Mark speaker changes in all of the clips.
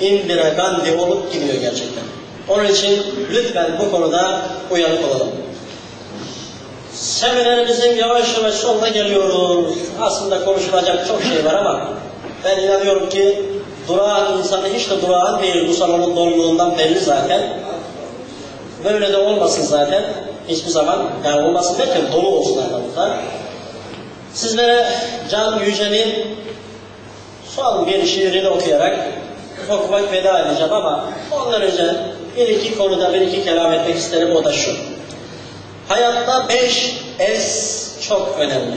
Speaker 1: Indira Gandhi olup gidiyor gerçekten. Onun için lütfen bu konuda uyanık olalım. Seminerimizin yavaş yavaş sonuna geliyoruz. Aslında konuşulacak çok şey var ama ben inanıyorum ki durağan insanı hiç de durağan değil. Bu salonun doluluğundan belli zaten. Böyle de olmasın zaten. Hiçbir zaman yani olmasın derken dolu olsun aramızda. Sizlere Can Yücel'in son bir şiirini okuyarak ufak veda edeceğim ama ondan önce bir iki konuda bir iki kelam etmek isterim o da şu. Hayatta beş es çok önemli.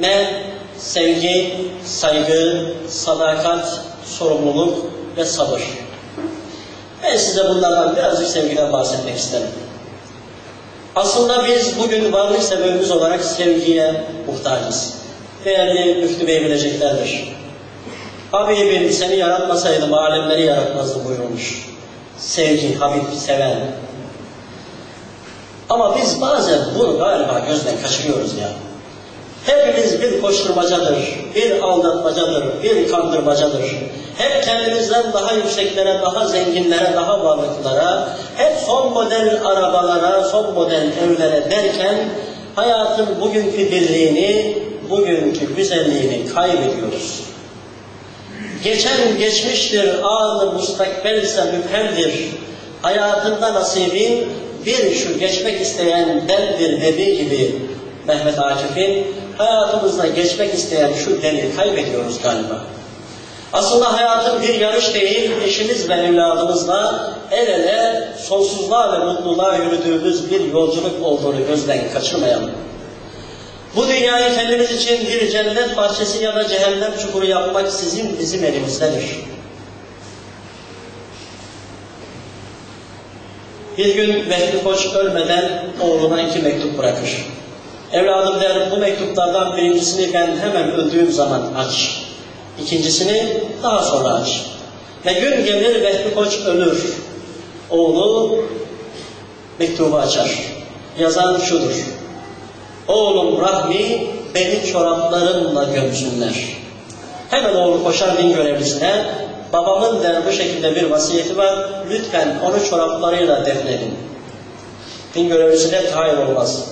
Speaker 1: Ne? Sevgi, saygı, sadakat, sorumluluk ve sabır. Ben size bunlardan birazcık sevgiden bahsetmek isterim. Aslında biz bugün varlık sebebimiz olarak sevgiye muhtacız. Değerli Müftü Bey bileceklerdir. Habibim seni yaratmasaydım alemleri yaratmazdı buyurmuş. Sevgi, Habib seven. Ama biz bazen bunu galiba gözden kaçırıyoruz ya. Hepimiz bir koşturmacadır, bir aldatmacadır, bir kandırmacadır. Hep kendimizden daha yükseklere, daha zenginlere, daha varlıklara, hep son model arabalara, son model evlere derken hayatın bugünkü birliğini, bugünkü güzelliğini kaybediyoruz. Geçen geçmiştir, anı mustakbelse müphemdir. Hayatında nasibin bir şu geçmek isteyen dendir dediği gibi Mehmet Akif'in hayatımızda geçmek isteyen şu deni kaybediyoruz galiba. Aslında hayatın bir yarış değil, eşimiz ve evladımızla el ele sonsuzluğa ve mutluluğa yürüdüğümüz bir yolculuk olduğunu gözden kaçırmayalım. Bu dünyayı kendimiz için bir cennet bahçesi ya da cehennem çukuru yapmak sizin bizim elimizdedir. Bir gün Vehbi Koç ölmeden oğluna iki mektup bırakır. Evladım der bu mektuplardan birincisini ben hemen öldüğüm zaman aç. İkincisini daha sonra aç. Ve gün gelir Vehbi Koç ölür. Oğlu mektubu açar. Yazan şudur. Oğlum Rahmi beni çoraplarımla gömsünler. Hemen oğlu koşar din görevlisine. Babamın der bu şekilde bir vasiyeti var. Lütfen onu çoraplarıyla defnedin. Din görevlisine hayır olmaz.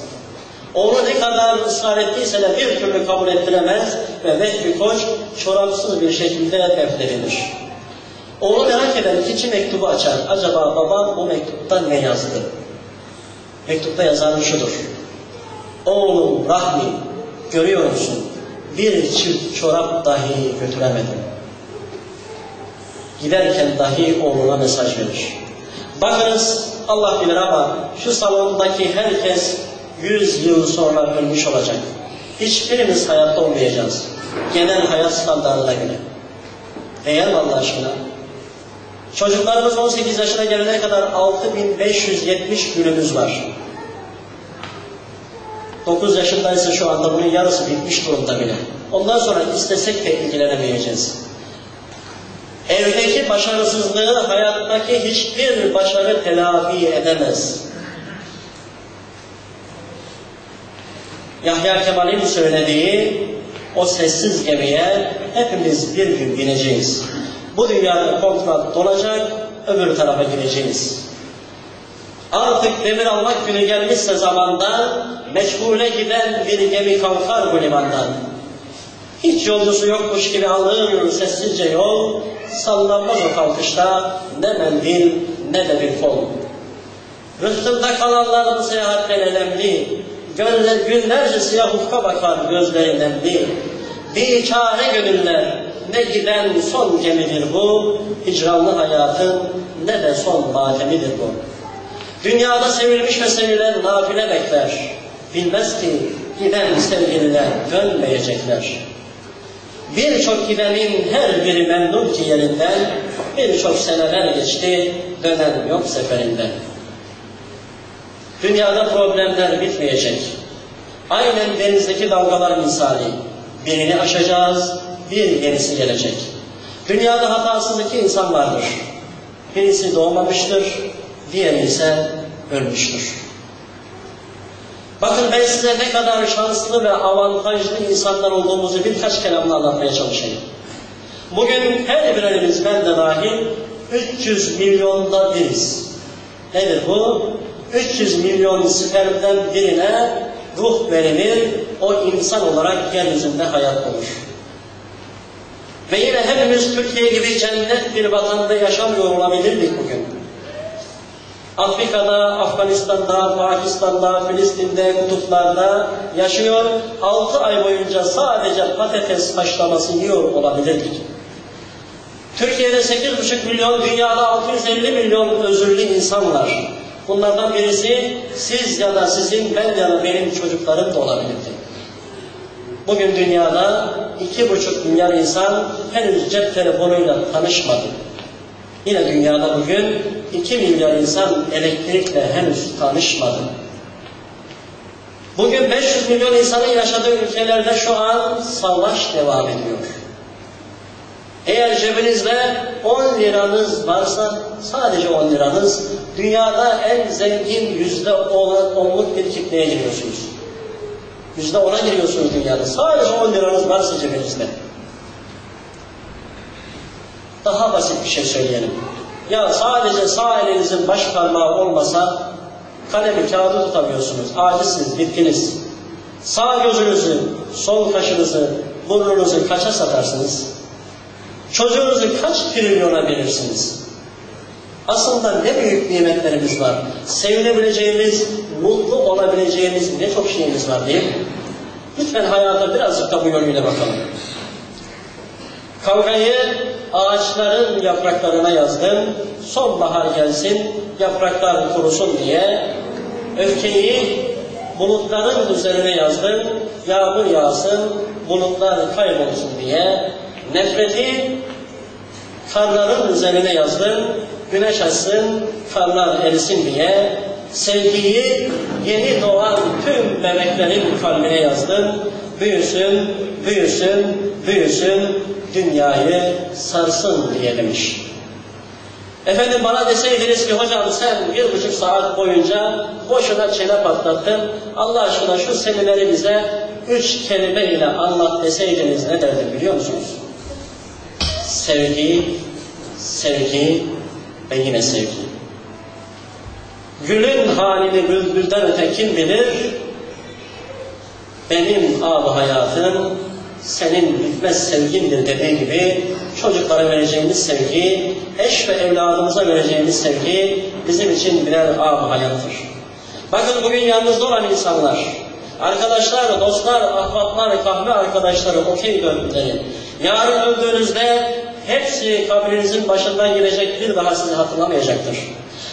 Speaker 1: Oğlu ne kadar ısrar ettiyse de bir türlü kabul ettiremez ve Vehbi Koç çorapsız bir şekilde defnedilir. Oğlu merak eder, ikinci mektubu açar. Acaba babam bu mektupta ne yazdı? Mektupta yazan şudur. Oğlum Rahmi, görüyor musun? Bir çift çorap dahi götüremedim. Giderken dahi oğluna mesaj verir. Bakınız Allah bilir ama şu salondaki herkes yüz yıl sonra ölmüş olacak. Hiçbirimiz hayatta olmayacağız. Genel hayat standartına göre. Değer Allah aşkına? Çocuklarımız 18 yaşına gelene kadar 6570 günümüz var. 9 yaşındaysa şu anda bunun yarısı bitmiş durumda bile. Ondan sonra istesek de ilgilenemeyeceğiz. Evdeki başarısızlığı hayattaki hiçbir başarı telafi edemez. Yahya Kemal'in söylediği o sessiz gemiye hepimiz bir gün bineceğiz. Bu dünyada kontrat dolacak, öbür tarafa gideceğiz. Artık demir almak günü gelmişse zamanda meçhule giden bir gemi kalkar bu limandan. Hiç yolcusu yokmuş gibi alır sessizce yol, sallanmaz o kalkışta ne mendil ne de bir kol. Rıhtımda kalanlar bu seyahatten önemli, Gözler, günlerce siyah ufka bakar gözleri nemli. Bir çare gönüller, ne giden son gemidir bu, hicranlı hayatın ne de son matemidir bu. Dünyada sevilmiş ve sevilen nafile bekler. Bilmez ki giden sevgililer dönmeyecekler. Birçok gidenin her biri memnun ki yerinden, birçok seneler geçti, dönen yok seferinden. Dünyada problemler bitmeyecek. Aynen denizdeki dalgalar misali. Birini aşacağız, bir yenisi gelecek. Dünyada hatasız iki insan vardır. Birisi doğmamıştır, diğeri ise ölmüştür. Bakın ben size ne kadar şanslı ve avantajlı insanlar olduğumuzu birkaç kelamla anlatmaya çalışayım. Bugün her birimiz ben de dahil 300 milyonda biriz. Nedir bu? 300 milyon spermden birine ruh verilir, o insan olarak yeryüzünde hayat bulur. Ve yine hepimiz Türkiye gibi cennet bir vatanda yaşamıyor olabilirdik bugün. Afrika'da, Afganistan'da, Pakistan'da, Filistin'de, kutuplarda yaşıyor. 6 ay boyunca sadece patates haşlaması yiyor olabilirdik. Türkiye'de 8,5 milyon, dünyada 650 milyon özürlü insan var. Bunlardan birisi siz ya da sizin, ben ya da benim çocuklarım da olabilirdi. Bugün dünyada 2,5 milyar insan henüz cep telefonuyla tanışmadı. Yine dünyada bugün 2 milyar insan elektrikle henüz tanışmadı. Bugün 500 milyon insanın yaşadığı ülkelerde şu an savaş devam ediyor. Eğer cebinizde 10 liranız varsa sadece 10 liranız dünyada en zengin yüzde onluk bir kitleye giriyorsunuz. Yüzde ona giriyorsunuz dünyada. Sadece 10 liranız varsa cebinizde. Daha basit bir şey söyleyelim. Ya sadece sağ elinizin baş parmağı olmasa kalemi kağıdı tutamıyorsunuz. Acizsiniz, bitkiniz. Sağ gözünüzü, sol kaşınızı, burnunuzu kaça satarsınız? Çocuğunuzu kaç trilyona verirsiniz? Aslında ne büyük nimetlerimiz var. Sevinebileceğimiz, mutlu olabileceğimiz ne çok şeyimiz var değil? Lütfen hayata birazcık da bu yönüyle bakalım. Kavgayı ağaçların yapraklarına yazdım. Sonbahar gelsin, yapraklar kurusun diye. Öfkeyi bulutların üzerine yazdım. Yağmur yağsın, bulutlar kaybolsun diye. Nefreti karların üzerine yazdım. Güneş açsın, karlar erisin diye. Sevgiyi yeni doğan tüm bebeklerin kalbine yazdım. Büyüsün, büyüsün, büyüsün, dünyayı sarsın diye demiş. Efendim bana deseydiniz ki hocam sen bir buçuk saat boyunca boşuna çene patlattın. Allah aşkına şu semineri bize üç kelime ile anlat deseydiniz ne derdim biliyor musunuz? Sevgi, sevgi ve yine sevgi. Gülün halini bülbülden öte kim bilir? Benim ab hayatım senin bitmez sevgindir dediği gibi çocuklara vereceğimiz sevgi, eş ve evladımıza vereceğimiz sevgi bizim için birer ab hayattır. Bakın bugün yanınızda olan insanlar, arkadaşlar, dostlar, ahbaplar, kahve arkadaşları, okey döndükleri, yarın öldüğünüzde hepsi kabrinizin başından gelecek bir daha sizi hatırlamayacaktır.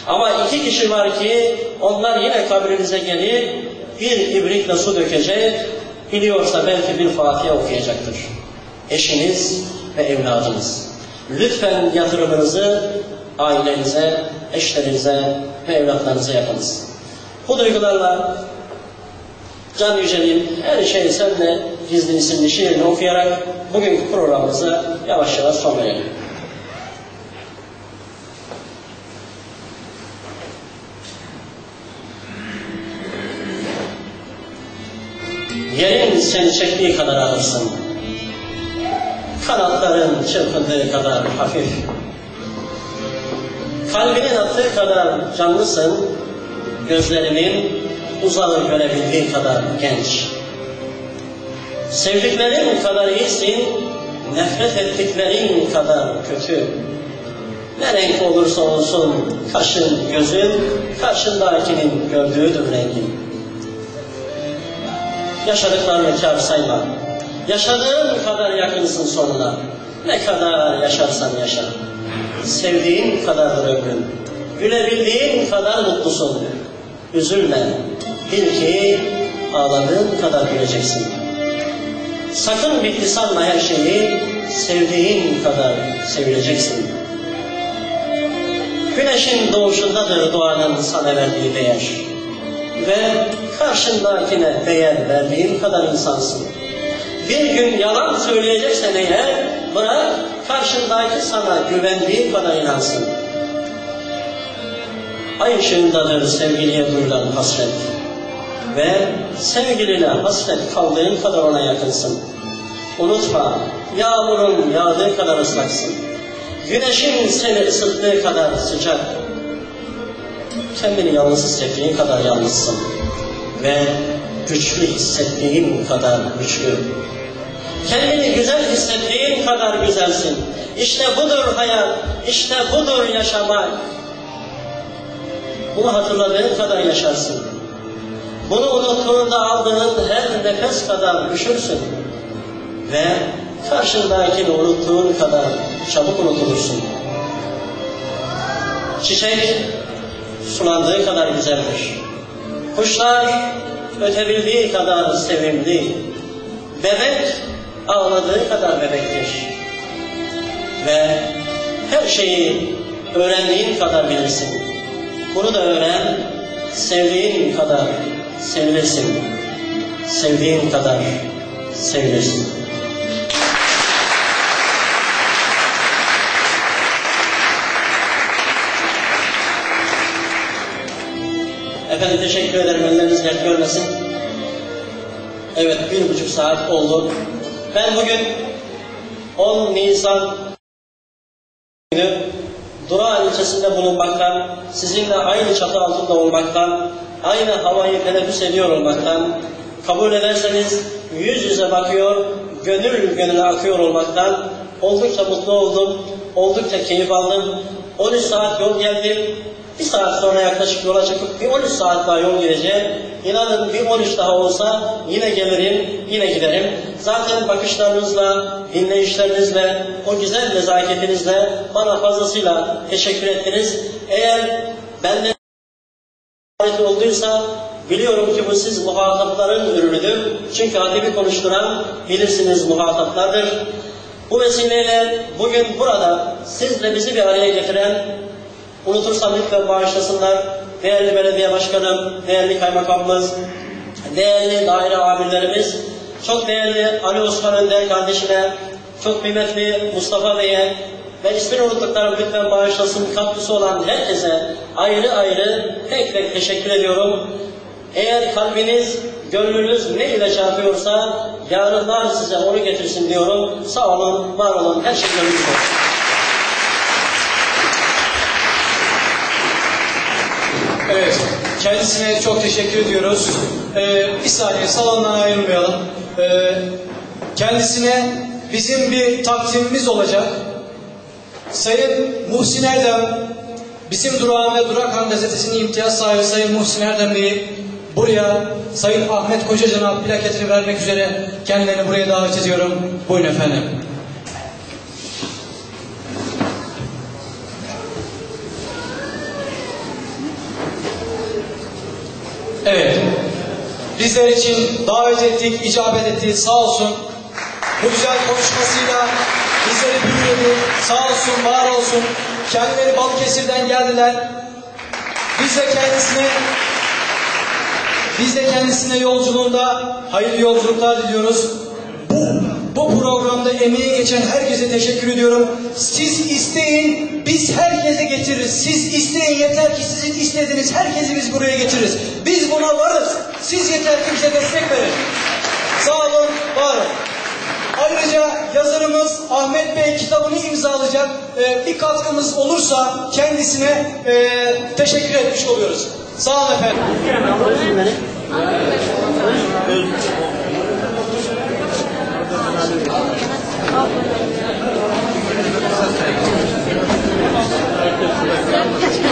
Speaker 1: Ama iki kişi var ki onlar yine kabrinize gelip bir ibrikle su dökecek, biliyorsa belki bir Fatiha okuyacaktır. Eşiniz ve evladınız. Lütfen yatırımınızı ailenize, eşlerinize ve evlatlarınıza yapınız. Bu duygularla Can Yücel'in her şey senle gizli isimli şiirini okuyarak bugünkü programımıza yavaş yavaş son verelim. Yerin seni çektiği kadar alırsın. Kanatların çırpındığı kadar hafif. Kalbinin attığı kadar canlısın. Gözlerimin uzağı görebildiği kadar genç. Sevdiklerin kadar iyisin, nefret ettiklerin kadar kötü. Ne renk olursa olsun kaşın, gözün, karşındakinin gördüğüdür rengin. Yaşadıklarını kâr sayma. Yaşadığın kadar yakınsın sonuna. Ne kadar yaşarsan yaşa. Sevdiğin kadardır ömrün. Gülebildiğin kadar mutlusun. Üzülme. Bil ki ağladığın kadar güleceksin. Sakın bitti sanma her şeyi. Sevdiğin kadar sevileceksin. Güneşin doğuşundadır doğanın sana verdiği değer. Ve karşındakine değer verdiğin kadar insansın. Bir gün yalan söyleyeceksen eğer bırak karşındaki sana güvendiği kadar inansın. Ay ışığındadır sevgiliye duyulan hasret. Ve sevgiline hasret kaldığın kadar ona yakınsın. Unutma, yağmurun yağdığı kadar ıslaksın. güneşin seni ısıttığı kadar sıcak, kendini yalnız hissettiğin kadar yalnızsın ve güçlü hissettiğin kadar güçlü. Kendini güzel hissettiğin kadar güzelsin. İşte budur hayat, işte budur yaşamak. Bunu hatırladığın kadar yaşarsın. Bunu unuttuğunda aldığın her nefes kadar üşürsün. Ve karşındakini unuttuğun kadar çabuk unutulursun. Çiçek sulandığı kadar güzeldir. Kuşlar ötebildiği kadar sevimli. Bebek ağladığı kadar bebektir. Ve her şeyi öğrendiğin kadar bilirsin. Bunu da öğren, sevdiğin kadar sevilirsin. Sevdiğin kadar sevilirsin. Efendim teşekkür ederim. Elleriniz dert görmesin. Evet bir buçuk saat oldu. Ben bugün 10 Nisan günü Dura ilçesinde bulunmaktan, sizinle aynı çatı altında olmaktan, aynı havayı teneffüs ediyor olmaktan, kabul ederseniz yüz yüze bakıyor, gönül gönüle akıyor olmaktan oldukça mutlu oldum, oldukça keyif aldım. 13 saat yol geldim, bir saat sonra yaklaşık yola çıkıp bir 13 saat daha yol gideceğim. İnanın bir 13 daha olsa yine gelirim, yine giderim. Zaten bakışlarınızla, dinleyişlerinizle, o güzel nezaketinizle bana fazlasıyla teşekkür ettiniz. Eğer benden olduysa biliyorum ki bu siz muhatapların ürünüdür. Çünkü hatibi konuşturan bilirsiniz muhataplardır. Bu vesileyle bugün burada sizle bizi bir araya getiren Unutursam lütfen bağışlasınlar. Değerli belediye başkanım, değerli kaymakamımız, değerli daire amirlerimiz, çok değerli Ali Osman Önder kardeşime, çok kıymetli Mustafa Bey'e ve ismini unuttuklarım lütfen bağışlasın katkısı olan herkese ayrı ayrı tek tek teşekkür ediyorum. Eğer kalbiniz, gönlünüz ne ile çarpıyorsa yarınlar size onu getirsin diyorum. Sağ olun, var olun, her şey gönlünüz olsun.
Speaker 2: Evet, kendisine çok teşekkür ediyoruz. Ee, bir saniye salondan ayrılmayalım. Ee, kendisine bizim bir takdimimiz olacak. Sayın Muhsin Erdem, bizim Durağan ve Durakhan gazetesinin imtiyaz sahibi Sayın Muhsin Erdem Bey'i buraya Sayın Ahmet Kocacan'a plaketini vermek üzere kendilerini buraya davet ediyorum. Buyurun efendim. Evet. Bizler için davet ettik, icabet etti. Sağ olsun. Bu güzel konuşmasıyla bizleri büyüledi. Sağ olsun, var olsun. Kendileri Balıkesir'den geldiler. Biz de kendisine biz de kendisine yolculuğunda hayırlı yolculuklar diliyoruz. Programda emeği geçen herkese teşekkür ediyorum. Siz isteyin, biz herkese getiririz. Siz isteyin yeter ki sizin istediğiniz herkesi biz buraya getiririz. Biz buna varız. Siz yeter ki bize destek verin. Sağ olun, var olun. Ayrıca yazarımız Ahmet Bey kitabını imzalayacak. Ee, bir katkımız olursa kendisine e, teşekkür etmiş oluyoruz. Sağ olun efendim.
Speaker 1: Obrigado.